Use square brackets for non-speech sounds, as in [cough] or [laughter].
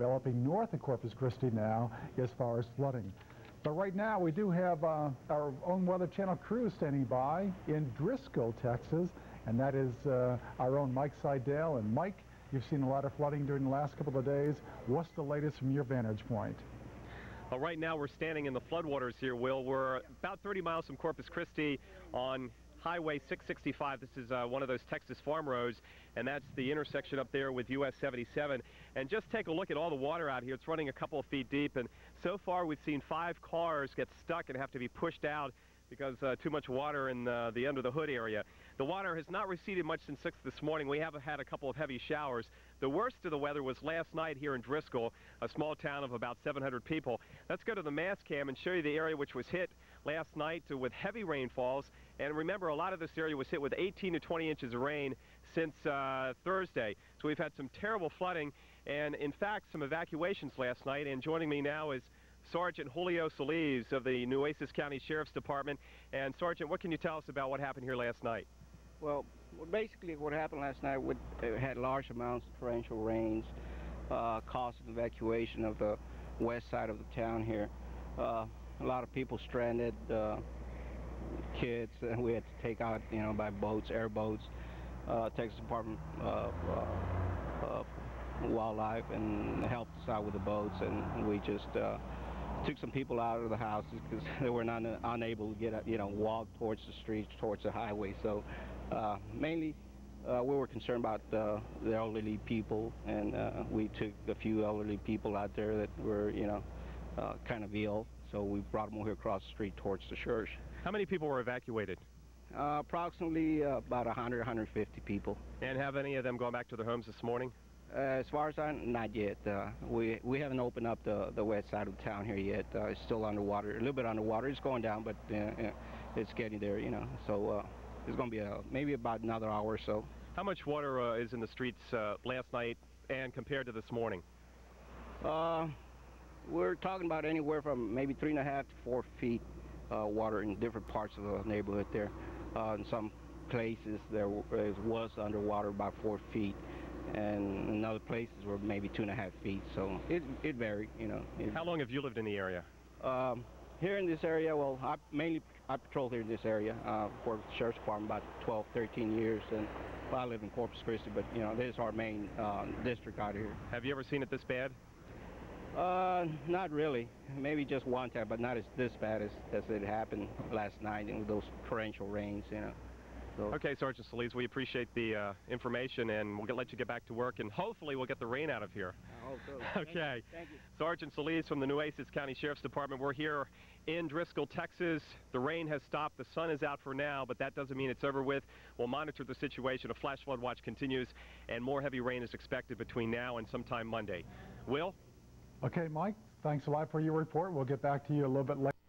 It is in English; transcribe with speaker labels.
Speaker 1: developing north of Corpus Christi now as far as flooding. But right now we do have uh, our own Weather Channel crew standing by in Driscoll, Texas, and that is uh, our own Mike Seidel. And Mike, you've seen a lot of flooding during the last couple of days. What's the latest from your vantage point?
Speaker 2: Well, right now we're standing in the floodwaters here, Will. We're about 30 miles from Corpus Christi on Highway 665. This is uh, one of those Texas farm roads, and that's the intersection up there with US 77. And just take a look at all the water out here. It's running a couple of feet deep, and so far we've seen five cars get stuck and have to be pushed out because uh, too much water in uh, the under the hood area. The water has not receded much since 6 this morning. We have had a couple of heavy showers. The worst of the weather was last night here in Driscoll, a small town of about 700 people. Let's go to the mass cam and show you the area which was hit last night with heavy rainfalls. And remember, a lot of this area was hit with 18 to 20 inches of rain since uh, Thursday. So we've had some terrible flooding and, in fact, some evacuations last night. And joining me now is Sergeant Julio Solis of the Nueces County Sheriff's Department. And Sergeant, what can you tell us about what happened here last night?
Speaker 3: Well, basically what happened last night, we had large amounts of torrential rains, uh, caused evacuation of the west side of the town here. Uh, a lot of people stranded, uh, kids, and we had to take out, you know, by boats, airboats. Uh, Texas Department of uh, uh, Wildlife and helped us out with the boats, and we just uh, took some people out of the houses because [laughs] they were not unable to get, you know, walk towards the streets, towards the highway. So uh, mainly uh, we were concerned about uh, the elderly people, and uh, we took a few elderly people out there that were, you know, uh, kind of ill. So we brought them over here across the street towards the church.
Speaker 2: How many people were evacuated?
Speaker 3: Uh, approximately about 100, 150 people.
Speaker 2: And have any of them gone back to their homes this morning?
Speaker 3: Uh, as far as I not yet. Uh, we we haven't opened up the the west side of town here yet. Uh, it's still underwater, a little bit underwater. It's going down, but it's getting there, you know. So it's going to be a, maybe about another hour or so.
Speaker 2: How much water is in the streets last night and compared to this morning?
Speaker 3: we're talking about anywhere from maybe three and a half to four feet uh, water in different parts of the neighborhood there. Uh, in some places there was underwater about four feet and in other places were maybe two and a half feet. So it, it varied, you know. It,
Speaker 2: How long have you lived in the area?
Speaker 3: Um, here in this area, well, I mainly I patrol here in this area uh, for the sheriff's department about 12, 13 years, and well, I live in Corpus Christi, but you know this is our main uh, district out here.
Speaker 2: Have you ever seen it this bad?
Speaker 3: Uh, not really. Maybe just one time, but not as this bad as, as it happened last night with those torrential rains, you know.
Speaker 2: So. Okay, Sergeant Solis, we appreciate the uh, information, and we'll get, let you get back to work, and hopefully we'll get the rain out of here.
Speaker 3: I hope so.
Speaker 2: okay. [laughs]
Speaker 3: Thank you. Thank you.
Speaker 2: Sergeant Solis from the Nueces County Sheriff's Department. We're here in Driscoll, Texas. The rain has stopped. The sun is out for now, but that doesn't mean it's over with. We'll monitor the situation. A flash flood watch continues, and more heavy rain is expected between now and sometime Monday. Will?
Speaker 1: Okay, Mike, thanks a lot for your report. We'll get back to you a little bit later.